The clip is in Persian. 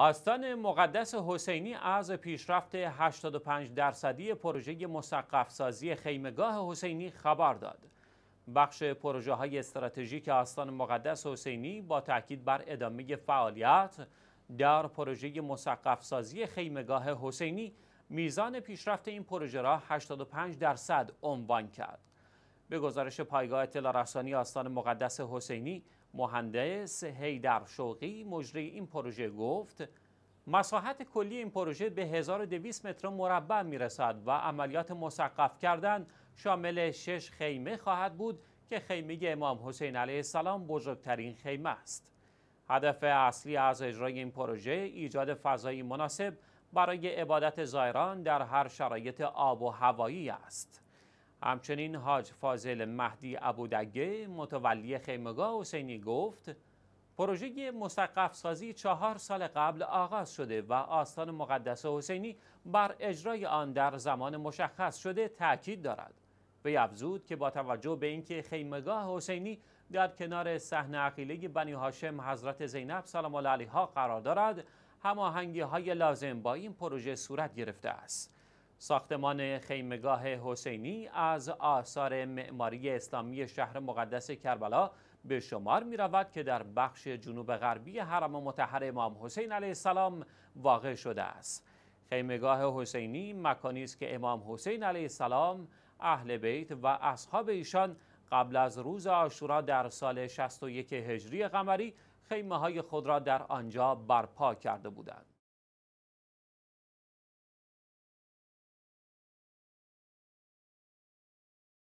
آستان مقدس حسینی از پیشرفت 85 درصدی پروژه مسقف سازی خیمگاه حسینی خبر داد. بخش پروژه های استراتژیک آستان مقدس حسینی با تاکید بر ادامه فعالیت در پروژه مسقف سازی خیمگاه حسینی میزان پیشرفت این پروژه را 85 درصد عنوان کرد. به گزارش پایگاه اطلاع رسانی آستان مقدس حسینی مهندس هیدر شوقی مجری این پروژه گفت مساحت کلی این پروژه به 1200 متر مربع می رسد و عملیات مسقف کردن شامل شش خیمه خواهد بود که خیمه امام حسین علیه السلام بزرگترین خیمه است. هدف اصلی از اجرای این پروژه ایجاد فضایی مناسب برای عبادت زایران در هر شرایط آب و هوایی است. همچنین حاج فاضل مهدی ابودگه متولی خیمگاه حسینی گفت پروژه مستقف سازی چهار سال قبل آغاز شده و آستان مقدس حسینی بر اجرای آن در زمان مشخص شده تاکید دارد. وی افزود که با توجه به اینکه خیمگاه حسینی در کنار صحنه عقیله بنی هاشم حضرت زینب سلام الله علیها قرار دارد هماهنگی های لازم با این پروژه صورت گرفته است. ساختمان خیمگاه حسینی از آثار معماری اسلامی شهر مقدس کربلا به شمار می رود که در بخش جنوب غربی حرم متحر امام حسین علیه السلام واقع شده است. خیمگاه حسینی مکانی است که امام حسین علیه السلام اهل بیت و اصحاب ایشان قبل از روز آشورا در سال 61 هجری قمری خیمه های خود را در آنجا برپا کرده بودند.